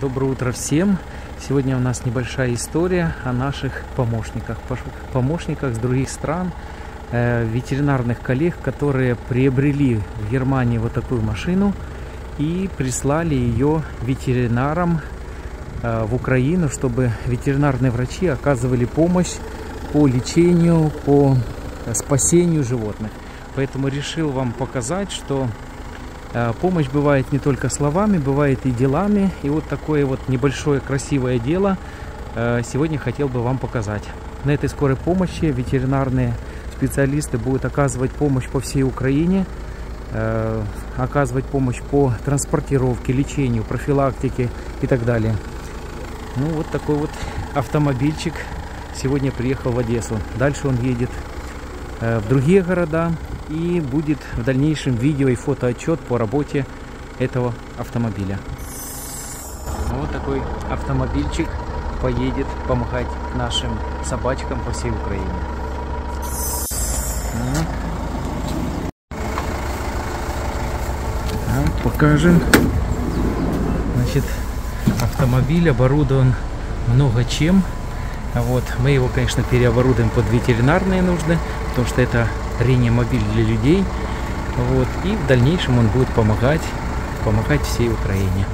Доброе утро всем! Сегодня у нас небольшая история о наших помощниках, помощниках с других стран, э, ветеринарных коллег, которые приобрели в Германии вот такую машину и прислали ее ветеринарам э, в Украину, чтобы ветеринарные врачи оказывали помощь по лечению, по спасению животных. Поэтому решил вам показать, что Э, помощь бывает не только словами, бывает и делами. И вот такое вот небольшое красивое дело э, сегодня хотел бы вам показать. На этой скорой помощи ветеринарные специалисты будут оказывать помощь по всей Украине, э, оказывать помощь по транспортировке, лечению, профилактике и так далее. Ну вот такой вот автомобильчик сегодня приехал в Одессу. Дальше он едет в другие города, и будет в дальнейшем видео и фотоотчет по работе этого автомобиля. Вот такой автомобильчик поедет помогать нашим собачкам по всей Украине. покажем. Значит, автомобиль оборудован много чем. Вот, мы его, конечно, переоборудуем под ветеринарные нужды, потому что это реанимобиль для людей. Вот, и в дальнейшем он будет помогать, помогать всей Украине.